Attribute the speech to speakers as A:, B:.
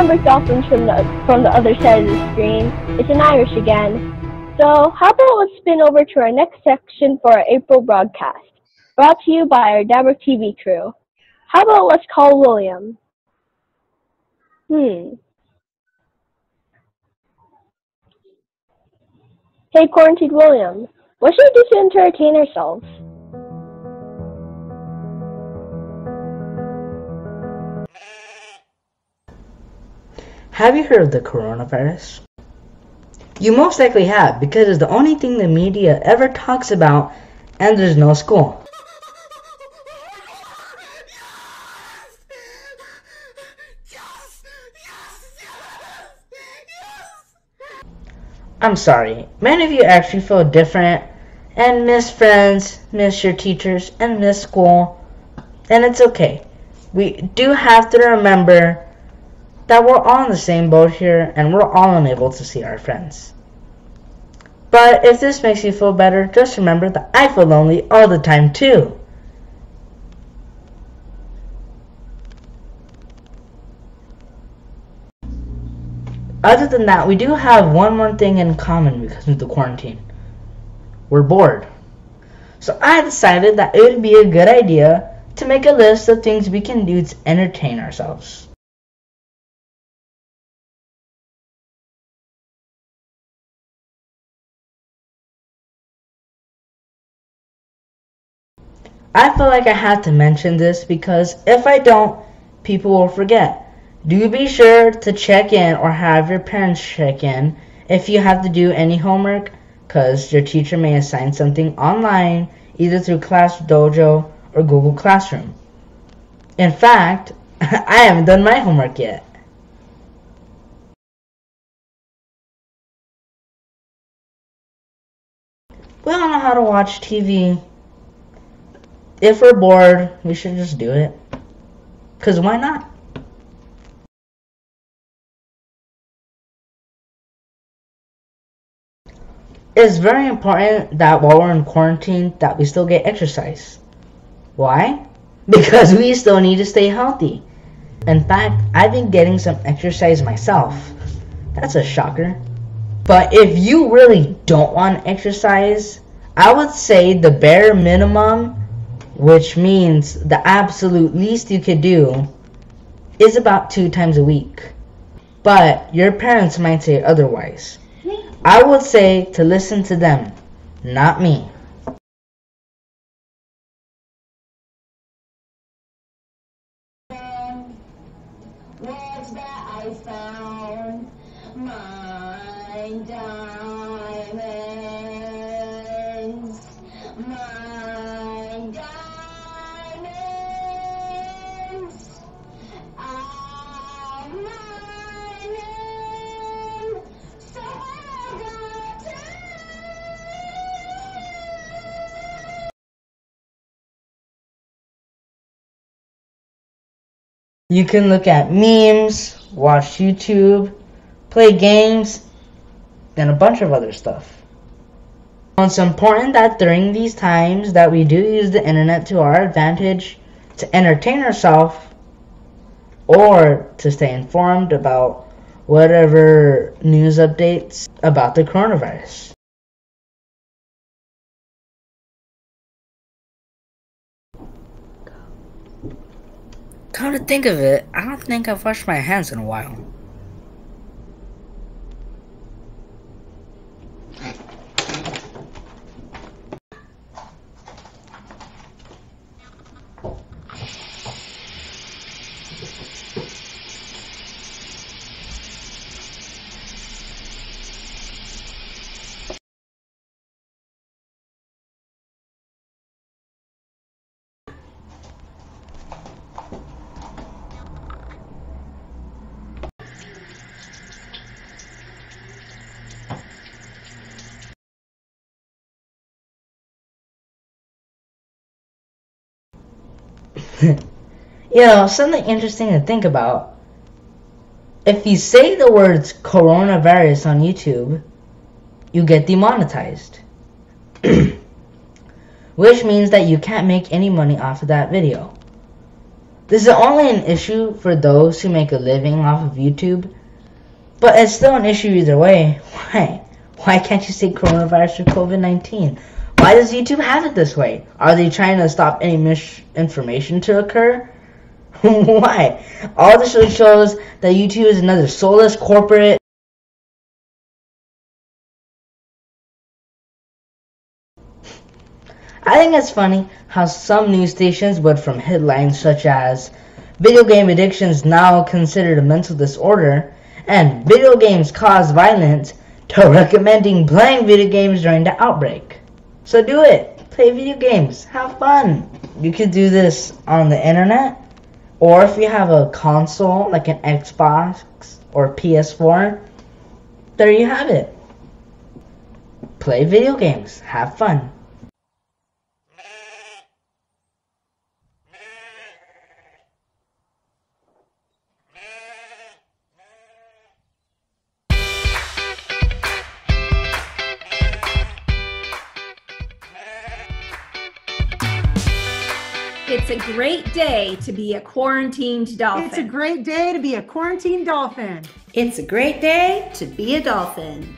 A: Amber Dolphins from the from the other side of the screen. It's an Irish again. So how about let's spin over to our next section for our April broadcast, brought to you by our Dabber TV crew. How about let's call William? Hmm. Hey, Quarantined William, what should we do to entertain ourselves?
B: Have you heard of the coronavirus? You most likely have because it's the only thing the media ever talks about and there's no school. I'm sorry, many of you actually feel different and miss friends, miss your teachers, and miss school, and it's okay. We do have to remember that we're all in the same boat here and we're all unable to see our friends. But if this makes you feel better, just remember that I feel lonely all the time too. Other than that, we do have one more thing in common because of the quarantine. We're bored. So I decided that it would be a good idea to make a list of things we can do to entertain ourselves. I feel like I have to mention this because if I don't, people will forget. Do be sure to check in or have your parents check in if you have to do any homework because your teacher may assign something online either through Class Dojo or Google Classroom. In fact, I haven't done my homework yet. We all know how to watch TV if we're bored, we should just do it. Because why not? It's very important that while we're in quarantine that we still get exercise. Why? Because we still need to stay healthy. In fact, I've been getting some exercise myself. That's a shocker. But if you really don't want exercise, I would say the bare minimum which means the absolute least you could do is about two times a week. But your parents might say otherwise. I would say to listen to them, not me.
C: That I found?
B: You can look at memes, watch YouTube, play games, and a bunch of other stuff. It's important that during these times that we do use the internet to our advantage to entertain ourselves or to stay informed about whatever news updates about the coronavirus. Come to think of it, I don't think I've washed my hands in a while. you know, something interesting to think about. If you say the words coronavirus on YouTube, you get demonetized. Which means that you can't make any money off of that video. This is only an issue for those who make a living off of YouTube, but it's still an issue either way. Why? Why can't you say coronavirus or COVID 19? Why does YouTube have it this way? Are they trying to stop any misinformation to occur? Why? All this really shows that YouTube is another soulless corporate. I think it's funny how some news stations would from headlines such as video game addiction is now considered a mental disorder and video games cause violence to recommending playing video games during the outbreak. So do it. Play video games. Have fun. You could do this on the internet or if you have a console like an Xbox or PS4, there you have it. Play video games. Have fun.
D: It's a great day to be a quarantined dolphin.
E: It's a great day to be a quarantined dolphin.
F: It's a great day to be a dolphin.